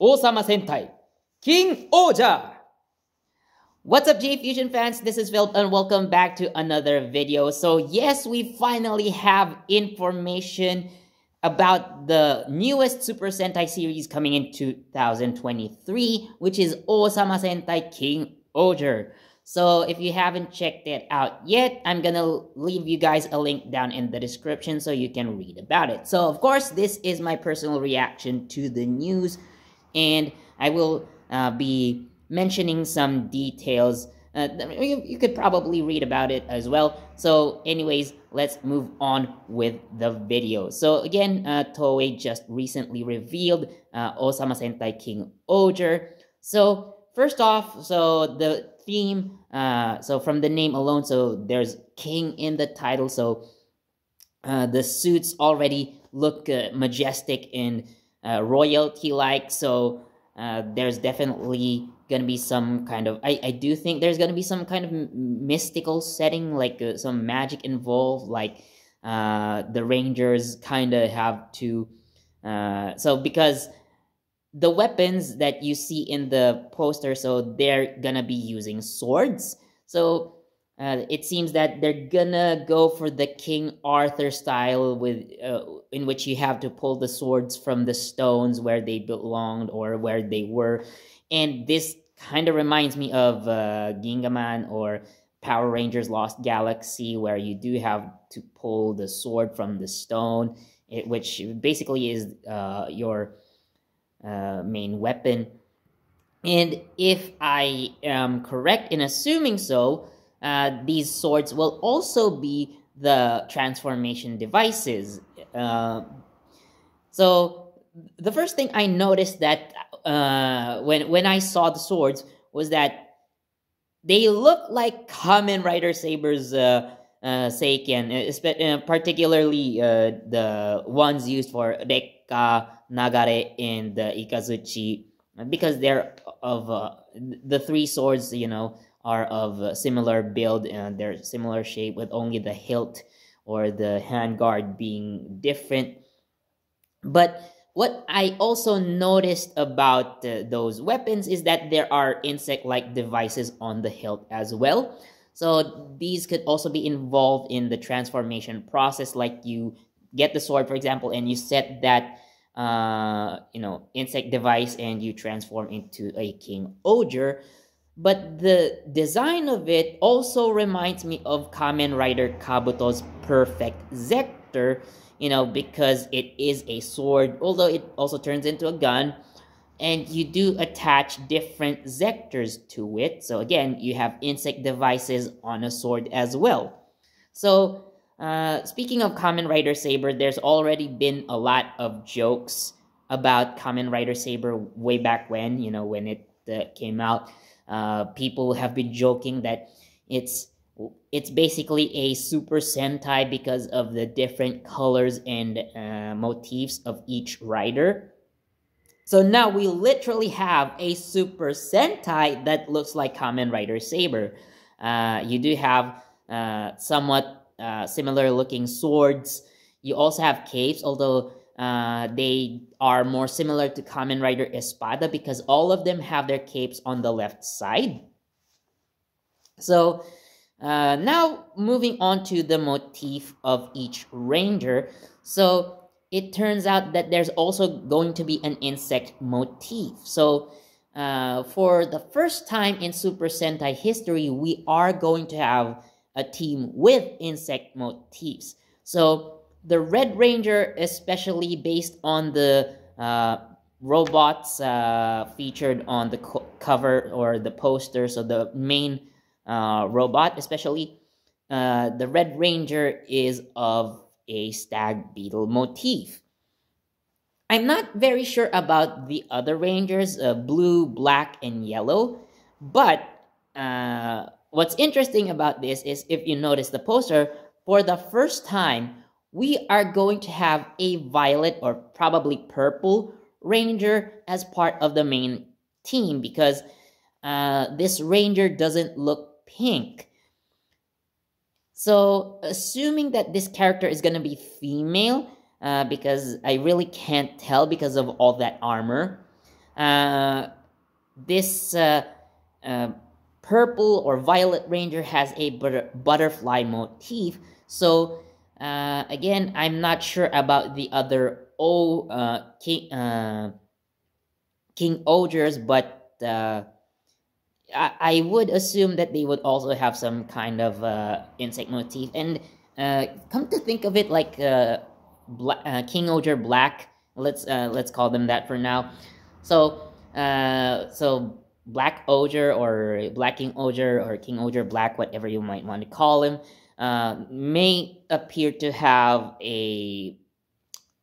Ohsama Sentai, King Ohger. What's up, JEFusion fans? This is Phil, and welcome back to another video. So, yes, we finally have information about the newest Super Sentai series coming in 2023, which is Ohsama Sentai King Ohger. So if you haven't checked it out yet, I'm gonna leave you guys a link down in the description so you can read about it. So of course, this is my personal reaction to the news, and I will uh, be mentioning some details. Uh, you, you could probably read about it as well. So anyways, let's move on with the video. So again, uh, Toei just recently revealed uh, Ohsama Sentai King Ohger. So first off, so the theme. Uh, so from the name alone, so there's king in the title. So uh, the suits already look uh, majestic and uh, royalty like. So uh, there's definitely gonna be some kind of. I I do think there's gonna be some kind of mystical setting, like uh, some magic involved, like the Rangers kind of have to. so because the weapons that you see in the poster, so they're gonna be using swords. So uh, it seems that they're gonna go for the King Arthur style, with uh, in which you have to pull the swords from the stones where they belonged or where they were, and this kind of reminds me of uh, Gingaman or Power Rangers Lost Galaxy, where you do have to pull the sword from the stone, it, which basically is uh, your uh, main weapon. And if I am correct in assuming so, uh, these swords will also be the transformation devices. Uh, so the first thing I noticed that uh, when when I saw the swords was that they look like Kamen Rider Saber's uh, uh, Seiken, uh, particularly uh, the ones used for Rekka, Nagare, and the Ikazuchi, because they're of uh, the three swords, you know, are of similar build and they're similar shape, with only the hilt or the handguard being different. But what I also noticed about uh, those weapons is that there are insect-like devices on the hilt as well. So these could also be involved in the transformation process, like you get the sword, for example, and you set that uh, you know insect device and you transform into a king ohger. But the design of it also reminds me of Kamen Rider Kabuto's Perfect Zector, you know, because it is a sword, although it also turns into a gun and you do attach different zectors to it. So again, you have insect devices on a sword as well. So uh, speaking of Kamen Rider Saber, there's already been a lot of jokes about Kamen Rider Saber way back when, you know, when it uh, came out. Uh, people have been joking that it's it's basically a Super Sentai because of the different colors and uh, motifs of each rider. So now we literally have a Super Sentai that looks like Kamen Rider Saber. Uh, you do have uh, somewhat uh, similar looking swords. You also have capes, although uh, they are more similar to Kamen Rider Espada because all of them have their capes on the left side. So uh, now moving on to the motif of each ranger. So it turns out that there's also going to be an insect motif. So, uh, for the first time in Super Sentai history, we are going to have a team with insect motifs. So, the Red Ranger, especially based on the uh, robots uh, featured on the co cover or the poster, so the main uh, robot, especially, uh, the Red Ranger is of a stag beetle motif. I'm not very sure about the other rangers, uh, blue, black, and yellow, but uh, what's interesting about this is if you notice the poster, for the first time, we are going to have a violet or probably purple ranger as part of the main team because uh, this ranger doesn't look pink. So, assuming that this character is going to be female, uh, because I really can't tell because of all that armor, uh, this uh, uh, purple or violet ranger has a butter butterfly motif. So uh, again, I'm not sure about the other O uh, King uh, King Ohgers, but uh, I, I would assume that they would also have some kind of uh, insect motif. And uh, come to think of it, like uh, uh, King Ohger Black, let's uh, let's call them that for now. So uh, so Black Ohger or Black King Ohger or King Ohger Black, whatever you might want to call him, uh, may appear to have a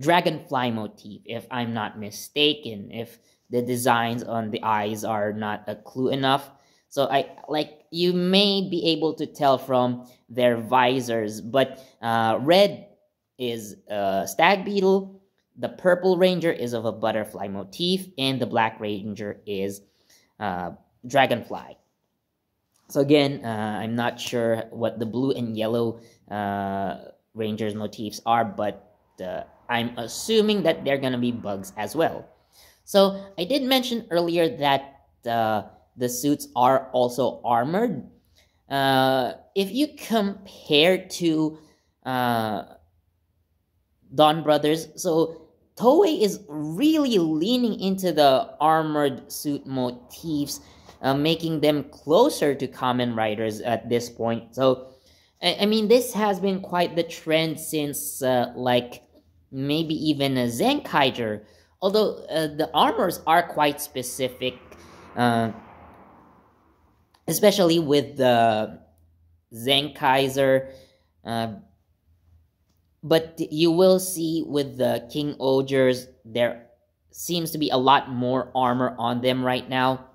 dragonfly motif, if I'm not mistaken. If the designs on the eyes are not a clue enough. So I like you may be able to tell from their visors, but uh, red is a stag beetle, the purple ranger is of a butterfly motif, and the black ranger is uh, dragonfly. So again, uh, I'm not sure what the blue and yellow uh, rangers motifs are, but uh, I'm assuming that they're gonna be bugs as well. So I did mention earlier that uh, the suits are also armored. Uh, if you compare to uh, Donbrothers, so Toei is really leaning into the armored suit motifs, uh, making them closer to Kamen Riders at this point. So, I, I mean, this has been quite the trend since, uh, like, maybe even a Zenkaiger, although uh, the armors are quite specific, uh, especially with the Zenkaiser. Uh, but you will see with the King Ohgers, there seems to be a lot more armor on them right now.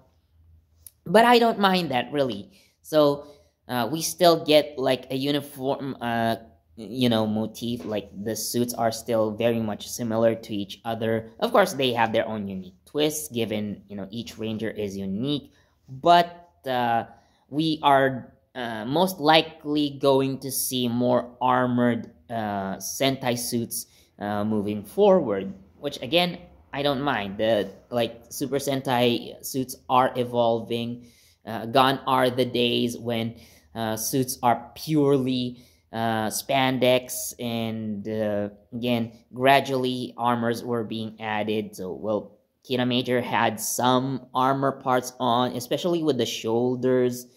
But I don't mind that really. So uh, we still get like a uniform uh, you know motif like the suits are still very much similar to each other of course they have their own unique twists given you know each ranger is unique but uh, we are uh, most likely going to see more armored uh, sentai suits uh, moving forward which again i don't mind. The like super sentai suits are evolving. Uh, gone are the days when uh, suits are purely uh, spandex and uh, again gradually armors were being added. So well Kiramager had some armor parts on especially with the shoulders.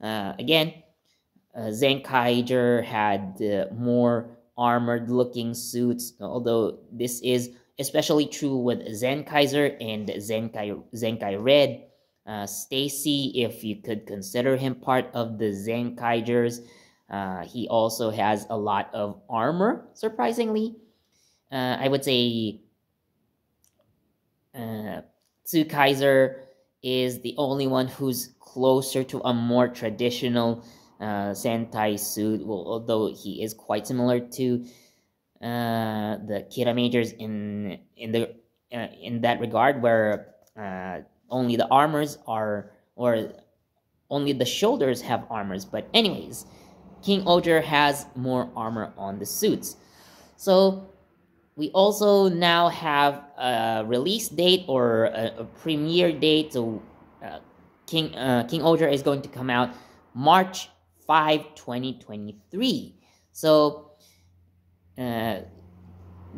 Uh, again uh, Zenkaiger had uh, more armored looking suits although this is especially true with Zenkaiser and Zenkai, Zenkai Red uh, Stacy if you could consider him part of the Zenkaigers uh, he also has a lot of armor, surprisingly. Uh, I would say uh, Kaiser is the only one who's closer to a more traditional uh, Sentai suit, well, although he is quite similar to uh, the Kiramagers in in the uh, in that regard, where uh, only the armors are or only the shoulders have armors. But anyways, King Ohger has more armor on the suits. So we also now have a release date or a, a premiere date. So uh, King uh, King Ohger is going to come out March 5, 2023. So uh,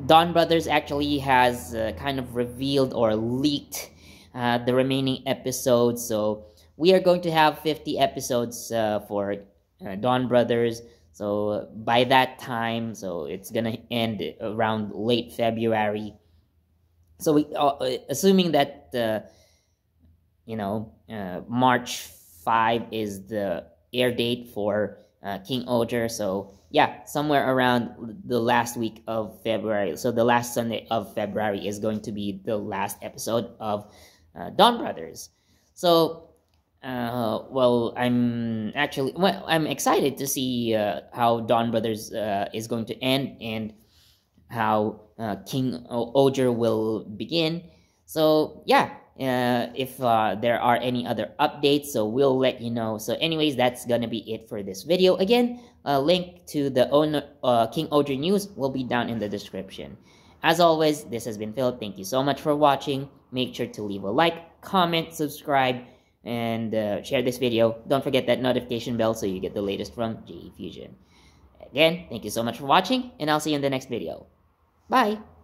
Donbrothers actually has uh, kind of revealed or leaked uh, the remaining episodes. So we are going to have 50 episodes uh, for uh, Donbrothers. So by that time, so it's gonna end around late February. So we, uh, assuming that you know March five is the air date for uh, King Ohger. So yeah, somewhere around the last week of February. So the last Sunday of February is going to be the last episode of uh, Donbrothers. So uh, well, I'm actually well, I'm excited to see uh, how Donbrothers uh, is going to end and how uh, King Ohger will begin. So yeah, uh, if uh, there are any other updates, so we'll let you know. So anyways, that's gonna be it for this video. Again, a link to the owner, King Ohger news will be down in the description. As always, this has been philip Thank you so much for watching. Make sure to leave a like, comment, subscribe, and uh, share this video. Don't forget that notification bell so you get the latest from JEFusion. Again, thank you so much for watching, and I'll see you in the next video. Bye!